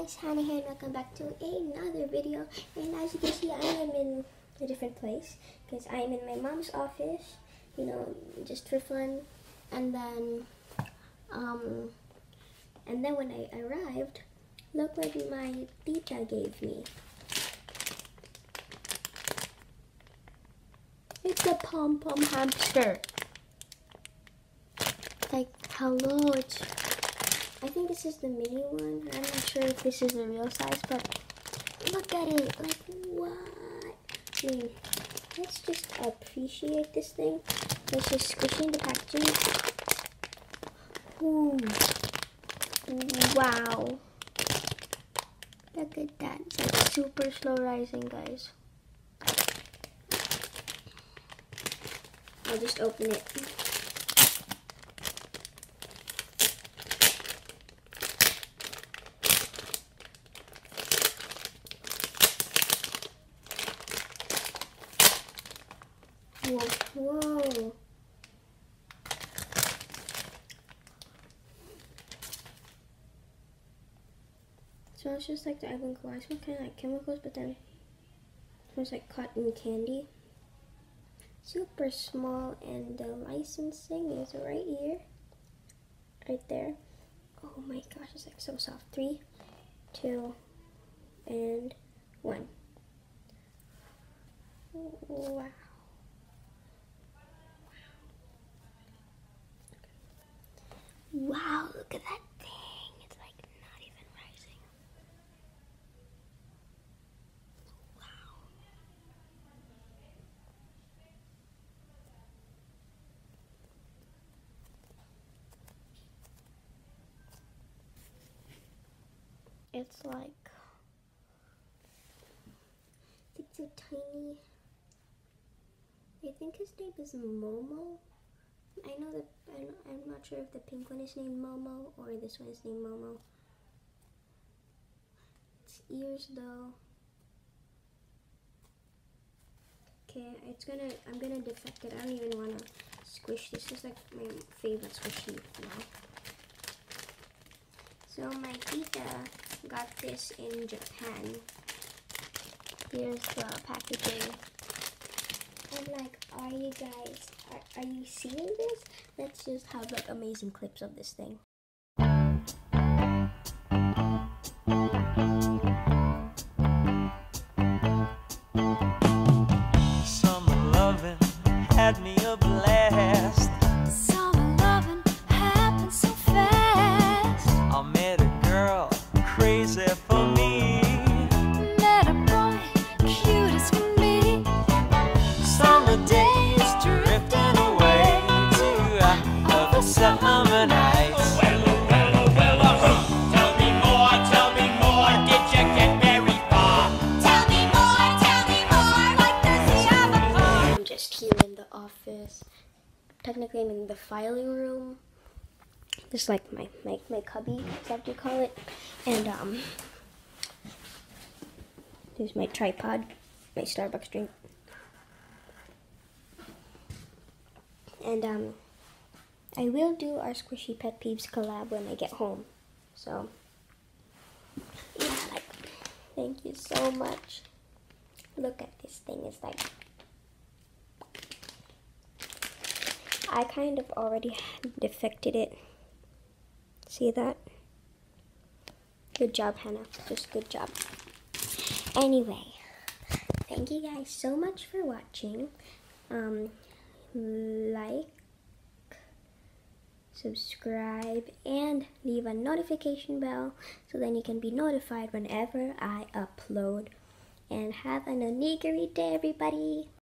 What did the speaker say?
guys, Hannah here and welcome back to another video. And as you can see, I am in a different place because I am in my mom's office, you know, just for fun. And then, um, and then when I arrived, look what my tita gave me. It's a pom-pom hamster. Like, hello, it's I think this is the mini one. I'm not sure if this is the real size, but look at it. Like, what? I mean, let's just appreciate this thing. Let's just squish in the packaging. Wow. Look at that. It's super slow rising, guys. I'll just open it. Whoa, whoa. It's just like the Ivan Kawhi smell, kind of like chemicals, but then smells like cotton candy. Super small, and the licensing is right here, right there. Oh my gosh, it's like so soft. Three, two, and one. Wow. Wow, look at that thing. It's like not even rising. Wow. It's like it's so tiny. I think his name is Momo. I know that I'm, I'm not sure if the pink one is named Momo or this one is named Momo. Its ears though. Okay, it's gonna I'm gonna defect it. I don't even wanna squish this. is like my favorite squishy now. So my tita got this in Japan. Here's the packaging. I'm like, are you guys, are, are you seeing this? Let's just have like amazing clips of this thing. Summer loving had me a blast. Summer loving happened so fast. I met a girl crazy office. Technically, I'm in the filing room. Just like my, my, my cubby, is that what you call it? And, um, there's my tripod, my Starbucks drink. And, um, I will do our Squishy Pet Peeves collab when I get home. So, yeah, like, thank you so much. Look at this thing, it's like I kind of already defected it. See that? Good job, Hannah. Just good job. Anyway, thank you guys so much for watching. Um, like, subscribe, and leave a notification bell so then you can be notified whenever I upload. And have an onigiri day, everybody.